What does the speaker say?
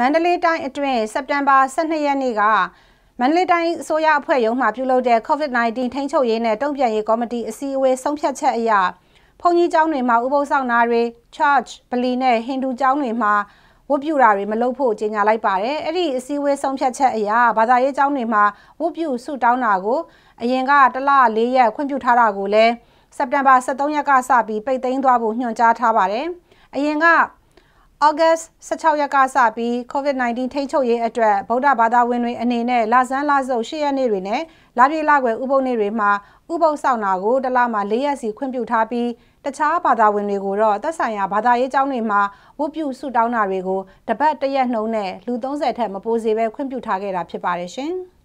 မန္တလေးတိုင်းအတွင်းစက်တင်ဘာ12ရက်နေ့ကမန္တလေးတိုင်းအစိုးရအဖွဲ့ရုံးမှပြုလုပ်တဲ့ COVID-19 ထိန်းချုပ်ရေးနဲ့တုံ့ပြန်ရေးကော်မတီအစည်းအဝေးဆုံးဖြတ်ချက်အရဘုံကြီးကျောင်းတွေမှာဥပုသ်ဆောင်နာတွေ church ဗလီနဲ့ဟိန္ဒူကျောင်းတွေမှာဝတ်ပြုတာတွေမလုပ်ဖို့ကြေညာလိုက်ပါတယ်။အဲ့ဒီအစည်းအဝေးဆုံးဖြတ်ချက်အရဘာသာရေးကျောင်းတွေမှာဝတ်ပြုဆုတောင်းတာကိုအရင်ကတလ၄ရက်ခွင့်ပြုထားတာကိုလည်းစက်တင်ဘာ23ရက်ကစပြီးပိတ်သိမ်းသွားဖို့ညွှန်ကြားထားပါတယ်။အရင်က ဩဂတ်16ရက်ကစပြီး COVID-19 ထိန်းချုပ်ရေးအတွက်ဗုဒ္ဓဘာသာဝင်တွေအနေနဲ့လဆန်းလစုပ်10ရက်နေ့တွေနဲ့လပြည့်လကွယ်ဥပုပ်နေ့တွေမှာဥပုပ်ဆောင်တာကိုတစ်လမှာ4ရက်စီခွင့်ပြုထားပြီးတခြားဘာသာဝင်တွေကိုတော့သက်ဆိုင်ရာဘာသာရေးကျောင်းတွေမှာဝတ်ပြုဆုတောင်းတာတွေကိုတပတ်တရက်နှုံးနဲ့လူ30ထက်မပိုစေဘဲခွင့်ပြုထားခဲ့တာဖြစ်ပါတယ်ရှင်။